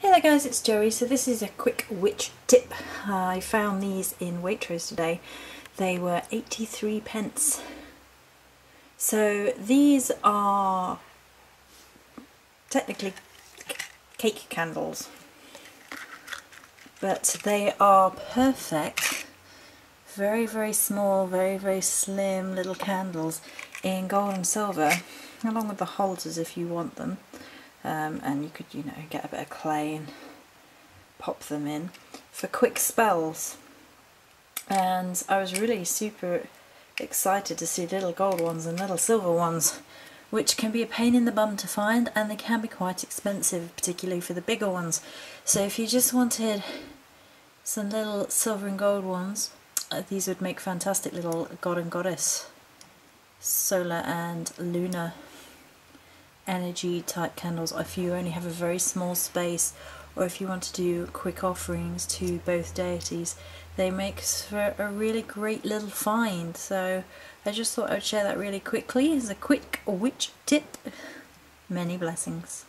Hey there guys, it's Joey. So this is a quick witch tip. I found these in Waitrose today. They were 83 pence. So these are technically cake candles, but they are perfect. Very, very small, very, very slim little candles in gold and silver, along with the holders if you want them um, and you could you know get a bit of clay and pop them in for quick spells. And I was really super excited to see little gold ones and little silver ones which can be a pain in the bum to find and they can be quite expensive particularly for the bigger ones. So if you just wanted some little silver and gold ones uh, these would make fantastic little god and goddess solar and lunar energy type candles if you only have a very small space or if you want to do quick offerings to both deities they make for a really great little find. So I just thought I'd share that really quickly. As a quick witch tip many blessings